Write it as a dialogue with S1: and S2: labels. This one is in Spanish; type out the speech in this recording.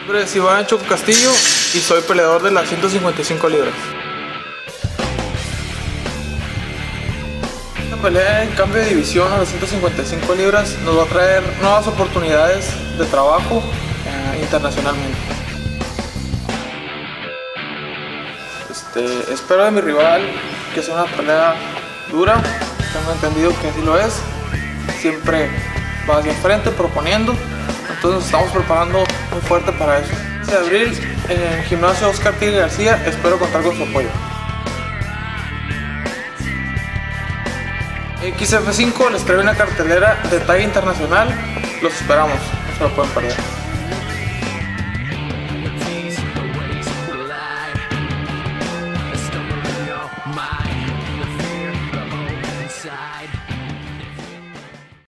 S1: nombre es Iván Choco Castillo y soy peleador de las 155 libras. Esta pelea en cambio de división a las 155 libras nos va a traer nuevas oportunidades de trabajo eh, internacionalmente. Este, espero de mi rival que sea una pelea dura, tengo entendido que así lo es, siempre va hacia enfrente proponiendo entonces estamos preparando muy fuerte para eso. Este de abril en el gimnasio Oscar Tigre García espero contar con su apoyo. XF5 les traigo una cartelera de tag internacional, los esperamos, no se lo pueden perder. my